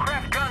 Craft gun.